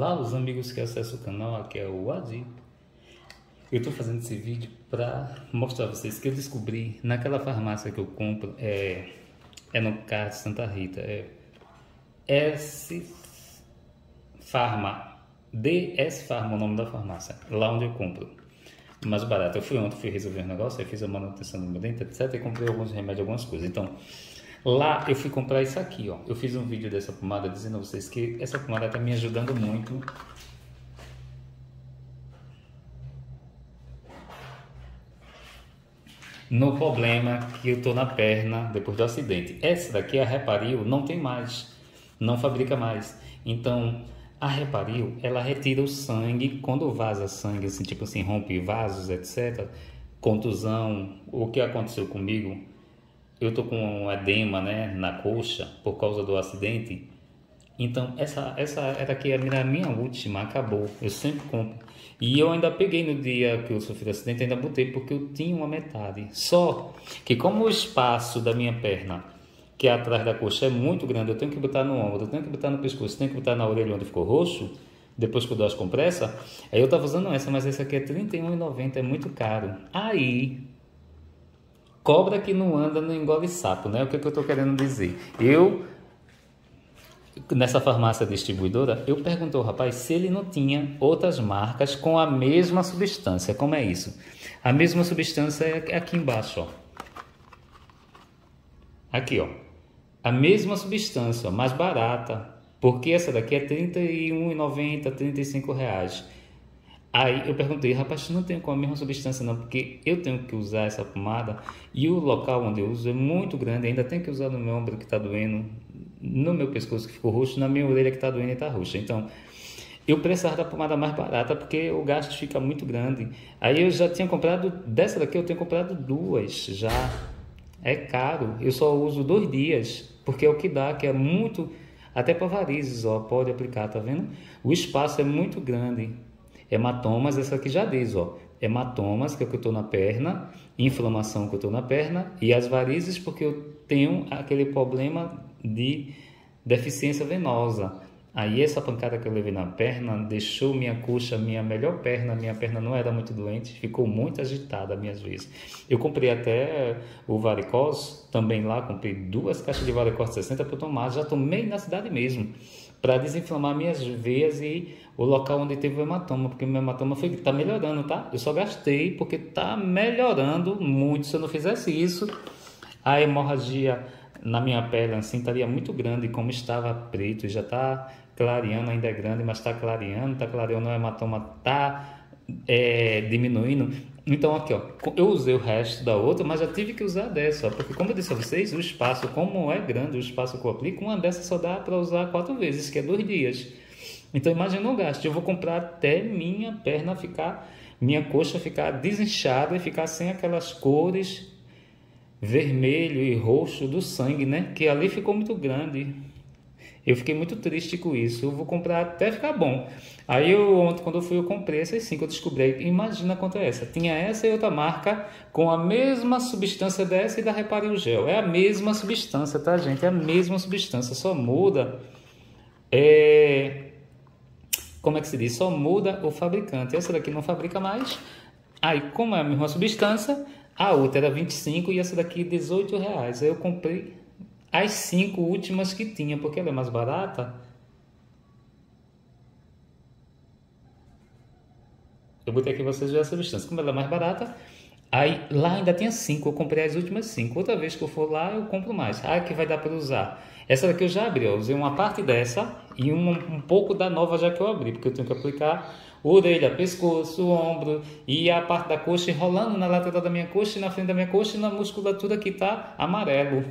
Olá, os amigos que acessam o canal, aqui é o Adi. Eu estou fazendo esse vídeo para mostrar a vocês que eu descobri naquela farmácia que eu compro, é, é no CAR Santa Rita, é S Farma, DS Farma, o nome da farmácia, lá onde eu compro. Mais barato. Eu fui ontem, fui resolver um negócio, eu fiz a manutenção do meu dente, etc. E comprei alguns remédios, algumas coisas. Então, Lá eu fui comprar isso aqui, ó. Eu fiz um vídeo dessa pomada dizendo a vocês que essa pomada está me ajudando muito. No problema que eu tô na perna depois do acidente. Essa daqui, a Reparil, não tem mais. Não fabrica mais. Então, a Reparil, ela retira o sangue quando vaza sangue, assim, tipo assim, rompe vasos, etc. Contusão, o que aconteceu comigo eu tô com um edema, né, na coxa por causa do acidente. Então essa essa era aqui a minha, última, acabou. Eu sempre compro. E eu ainda peguei no dia que eu sofri o acidente, ainda botei porque eu tinha uma metade. Só que como o espaço da minha perna que é atrás da coxa é muito grande, eu tenho que botar no ombro, eu tenho que botar no pescoço, tenho que botar na orelha onde ficou roxo, depois que eu dou as compressas. Aí eu tava usando essa, mas essa aqui é R$31,90, é muito caro. Aí Cobra que não anda não engole sapo, né? O que, é que eu estou querendo dizer? Eu, nessa farmácia distribuidora, eu perguntei ao rapaz se ele não tinha outras marcas com a mesma substância. Como é isso? A mesma substância é aqui embaixo, ó. Aqui, ó. A mesma substância, mais barata. Porque essa daqui é R$ 31,90, 35 reais. Aí eu perguntei, rapaz, não tem com a mesma substância não, porque eu tenho que usar essa pomada e o local onde eu uso é muito grande, ainda tenho que usar no meu ombro que está doendo, no meu pescoço que ficou roxo, na minha orelha que está doendo e está roxa. Então, eu precisava da pomada mais barata porque o gasto fica muito grande. Aí eu já tinha comprado, dessa daqui eu tenho comprado duas já. É caro, eu só uso dois dias, porque é o que dá, que é muito, até para varizes, ó, pode aplicar, tá vendo? O espaço é muito grande. Hematomas, essa aqui já diz, ó, hematomas, que é o que eu estou na perna, inflamação que eu estou na perna, e as varizes, porque eu tenho aquele problema de deficiência venosa. Aí essa pancada que eu levei na perna deixou minha coxa, minha melhor perna, minha perna não era muito doente, ficou muito agitada minhas vezes. Eu comprei até o varicose, também lá, comprei duas caixas de varicose 60 para tomar, já tomei na cidade mesmo para desinflamar minhas veias e o local onde teve o hematoma, porque meu hematoma foi tá melhorando, tá? Eu só gastei porque tá melhorando muito. Se eu não fizesse isso, a hemorragia na minha pele assim estaria muito grande, como estava preto, já tá clareando, ainda é grande, mas está clareando, está clareando, o hematoma tá é, diminuindo. Então aqui, ó, eu usei o resto da outra, mas já tive que usar dessa, ó, porque como eu disse a vocês, o espaço, como é grande o espaço que eu aplico, uma dessa só dá para usar quatro vezes, que é dois dias. Então imagina o gasto, eu vou comprar até minha perna ficar, minha coxa ficar desinchada e ficar sem aquelas cores vermelho e roxo do sangue, né? Que ali ficou muito grande. Eu fiquei muito triste com isso. Eu vou comprar até ficar bom. Aí eu ontem quando eu fui eu comprei essas cinco, eu descobri, imagina quanto é essa. Tinha essa e outra marca com a mesma substância dessa e da Reparil Gel. É a mesma substância, tá, gente? É a mesma substância, só muda é como é que se diz? Só muda o fabricante. Essa daqui não fabrica mais. Aí, como é a mesma substância, a outra era 25 e essa daqui 18 reais. Aí eu comprei as cinco últimas que tinha, porque ela é mais barata. Eu botei aqui vocês verem a substância. Como ela é mais barata, aí lá ainda tinha cinco. Eu comprei as últimas cinco. Outra vez que eu for lá, eu compro mais. Ah, que vai dar para usar. Essa daqui eu já abri. Eu usei uma parte dessa e um, um pouco da nova já que eu abri, porque eu tenho que aplicar orelha, pescoço, ombro e a parte da coxa enrolando na lateral da minha coxa na frente da minha coxa e na musculatura que está amarelo.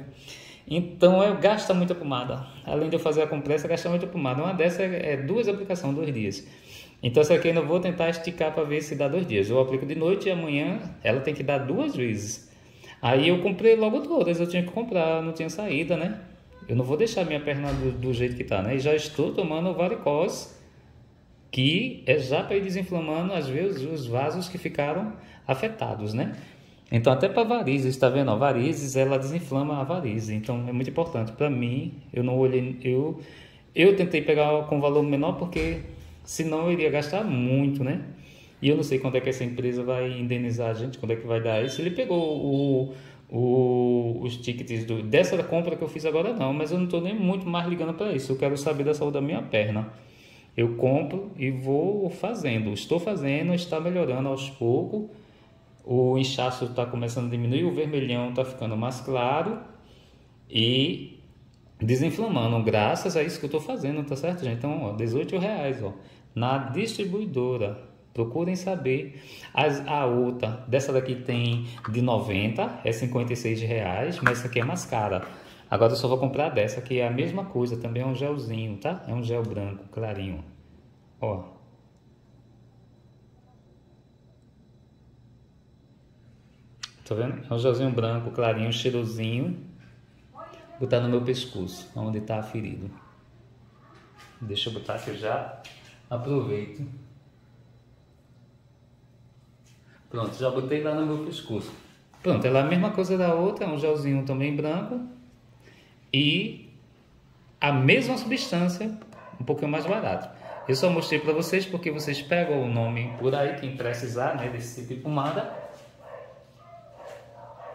Então eu gasto muita pomada. Além de eu fazer a compressa, gasta muita pomada. Uma dessas é, é duas aplicações, dois dias. Então essa aqui eu não vou tentar esticar para ver se dá dois dias. Eu aplico de noite e amanhã ela tem que dar duas vezes. Aí eu comprei logo todas, eu tinha que comprar, não tinha saída, né? Eu não vou deixar minha perna do, do jeito que está, né? E já estou tomando varicose, que é já para ir desinflamando às vezes os vasos que ficaram afetados, né? Então, até para varizes, está vendo? A varizes, ela desinflama a varize. Então, é muito importante. Para mim, eu não olhei, eu, eu tentei pegar com valor menor porque senão eu iria gastar muito, né? E eu não sei quando é que essa empresa vai indenizar a gente, quando é que vai dar isso. Ele pegou o, o, os tickets do, dessa compra que eu fiz agora, não, mas eu não estou nem muito mais ligando para isso. Eu quero saber da saúde da minha perna. Eu compro e vou fazendo. Estou fazendo, está melhorando aos poucos. O inchaço está começando a diminuir, o vermelhão está ficando mais claro e desinflamando, graças a isso que eu estou fazendo, tá certo, gente? Então, ó, 18 reais, ó, na distribuidora. Procurem saber. As, a outra, dessa daqui tem de 90, é 56 reais, mas essa aqui é mais cara. Agora eu só vou comprar dessa, que é a mesma coisa, também é um gelzinho, tá? É um gel branco, clarinho. Ó. Tá vendo? É um gelzinho branco, clarinho, cheirosinho. Botar no meu pescoço, onde está ferido. Deixa eu botar que eu já aproveito. Pronto, já botei lá no meu pescoço. Pronto, ela é a mesma coisa da outra, é um gelzinho também branco e a mesma substância, um pouquinho mais barato. Eu só mostrei para vocês porque vocês pegam o nome por aí, quem precisar né, desse tipo de pomada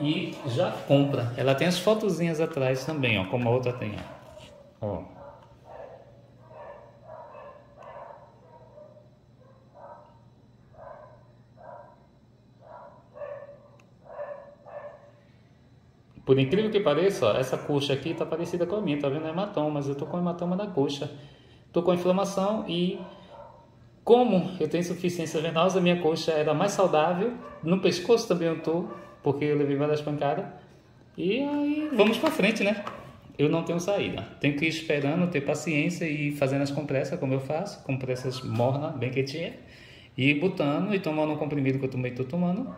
e já compra. Ela tem as fotozinhas atrás também, ó, como a outra tem. Ó. ó. Por incrível que pareça, ó, essa coxa aqui está parecida com a minha, tá vendo? É hematoma, mas eu tô com hematoma da coxa. Tô com inflamação e como eu tenho insuficiência venosa, minha coxa era mais saudável. No pescoço também eu tô, porque eu levei várias pancadas. E aí vamos para frente, né? Eu não tenho saída. Tenho que ir esperando, ter paciência e fazendo as compressas, como eu faço, compressas morna, bem quietinha, e botando e tomando o comprimido que eu também estou tomando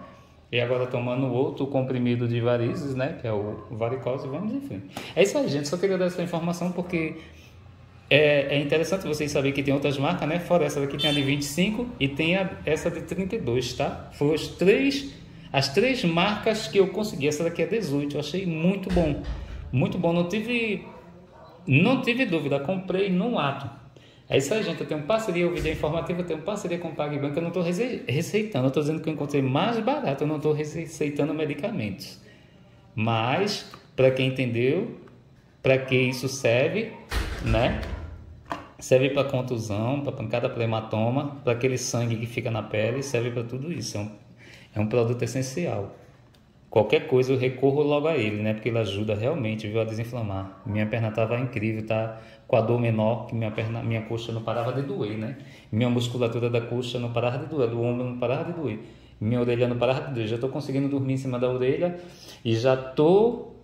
e agora tomando outro comprimido de varizes, né? Que é o varicose, vamos frente. É isso aí, gente. Só queria dar essa informação porque é, é interessante vocês saberem que tem outras marcas, né? Fora essa daqui tem a de 25 e tem a, essa de 32, tá? Foram os três, as três marcas que eu consegui. Essa daqui é 18, eu achei muito bom. Muito bom, não tive, não tive dúvida. Comprei no ato. É isso aí, gente. Eu tenho parceria, o vídeo é informativo, eu tenho parceria com o PagBank. Eu não estou receitando, eu estou dizendo que eu encontrei mais barato, eu não estou receitando medicamentos. Mas, para quem entendeu, para que isso serve, né? Serve para contusão, para pancada para hematoma, para aquele sangue que fica na pele, serve para tudo isso. É um, é um produto essencial. Qualquer coisa eu recorro logo a ele, né? Porque ele ajuda realmente, viu, a desinflamar. Minha perna estava incrível, tá? com a dor menor, que minha perna, minha coxa não parava de doer, né? Minha musculatura da coxa não parava de doer, do ombro não parava de doer. Minha orelha não parava de doer. Já estou conseguindo dormir em cima da orelha e já estou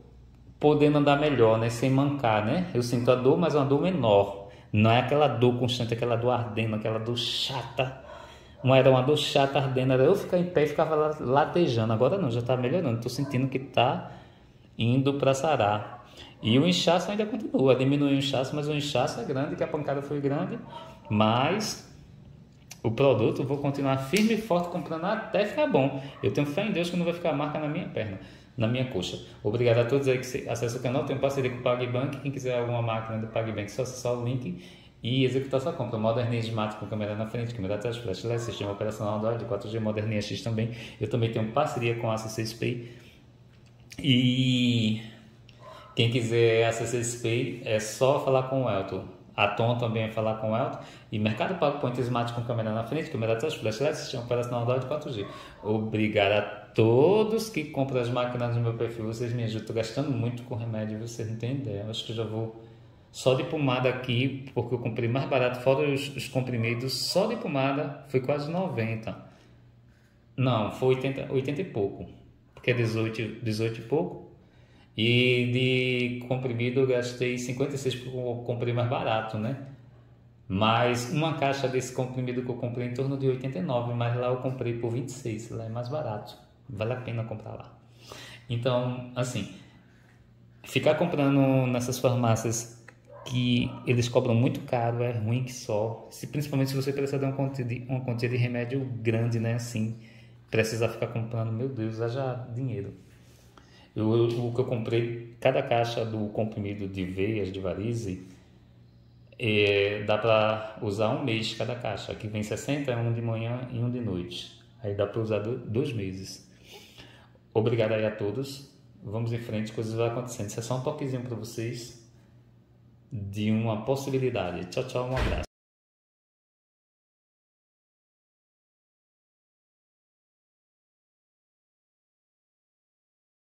podendo andar melhor, né? Sem mancar, né? Eu sinto a dor, mas é uma dor menor. Não é aquela dor constante, aquela dor ardendo, aquela dor chata. Não era uma dor chata ardendo, era eu ficar em pé e ficava latejando. Agora não, já está melhorando. Estou sentindo que está indo para sarar. E o inchaço ainda continua, diminuiu o inchaço, mas o inchaço é grande, que a pancada foi grande, mas o produto vou continuar firme e forte comprando até ficar bom. Eu tenho fé em Deus que não vai ficar marca na minha perna, na minha coxa. Obrigado a todos aí que acessam o canal, tenho parceria com o PagBank, quem quiser alguma máquina do PagBank, só acessar o link e executar sua compra. Moderninha Smart com câmera na frente, câmera atrás, flash LED, sistema operacional Android 4G, Moderninha X também. Eu também tenho parceria com a ACC Pay. E quem quiser acessar esse Pay é só falar com o Elton. A Tom também é falar com o Elton. E Mercado Pago Point Smart com câmera na frente, câmera atrás, flash LED, sistema operacional Android 4G. Obrigado a todos que compram as máquinas no meu perfil. Vocês me ajudam. Estou gastando muito com remédio, vocês não têm ideia. Acho que eu já vou só de pomada aqui, porque eu comprei mais barato, fora os, os comprimidos, só de pomada foi quase 90. Não, foi 80, 80 e pouco, porque é 18, 18 e pouco. E de comprimido eu gastei 56 porque eu comprei mais barato, né? Mas uma caixa desse comprimido que eu comprei em torno de 89, mas lá eu comprei por 26, lá é mais barato. Vale a pena comprar lá. Então, assim, ficar comprando nessas farmácias que eles cobram muito caro é ruim que só. Se, principalmente se você precisar de uma quantia de, uma quantia de remédio grande, né? Assim, precisar ficar comprando, meu Deus, haja dinheiro. Eu, o que eu comprei, cada caixa do comprimido de veias de varize, E dá para usar um mês cada caixa. Aqui vem 60, um de manhã e um de noite. Aí dá para usar dois meses. Obrigado aí a todos. Vamos em frente, coisas vão acontecendo. Isso é só um toquezinho para vocês de uma possibilidade. Tchau, tchau, um abraço.